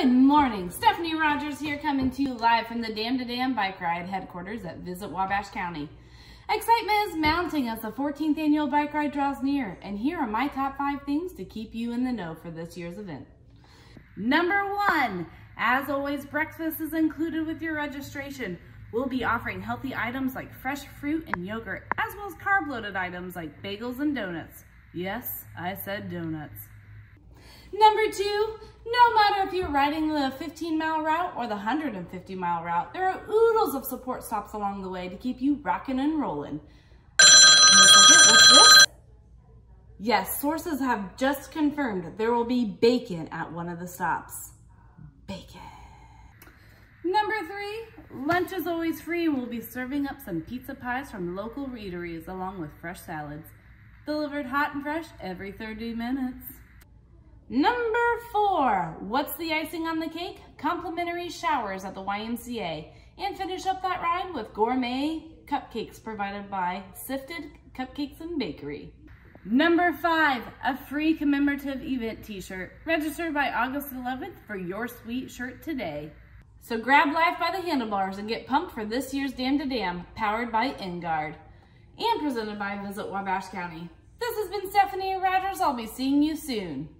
Good morning. Stephanie Rogers here coming to you live from the Dam to Dam Bike Ride headquarters at Visit Wabash County. Excitement is mounting as the 14th annual bike ride draws near, and here are my top five things to keep you in the know for this year's event. Number one, as always, breakfast is included with your registration. We'll be offering healthy items like fresh fruit and yogurt, as well as carb-loaded items like bagels and donuts. Yes, I said donuts. Number two, no matter if you're riding the 15 mile route or the 150 mile route, there are oodles of support stops along the way to keep you rocking and rolling. Yes, sources have just confirmed there will be bacon at one of the stops. Bacon. Number three, lunch is always free we'll be serving up some pizza pies from local eateries along with fresh salads. Delivered hot and fresh every 30 minutes. Number four, what's the icing on the cake? Complimentary showers at the YMCA. And finish up that ride with gourmet cupcakes provided by Sifted Cupcakes and Bakery. Number five, a free commemorative event t-shirt. Register by August 11th for your sweet shirt today. So grab life by the handlebars and get pumped for this year's Dam to Dam, powered by Engard and presented by Visit Wabash County. This has been Stephanie Rogers. I'll be seeing you soon.